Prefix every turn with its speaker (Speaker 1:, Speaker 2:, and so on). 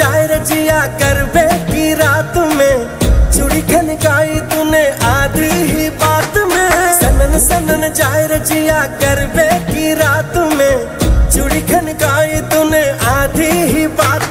Speaker 1: रजिया करबे की रात में। चुड़ी खनकाई तूने आधी ही बात में। सनन सनन जाए रजिया करबे की रात में। चुड़ी खनकाई तूने आधी ही बात